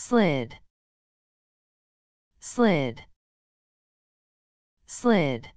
slid. Slid. Slid.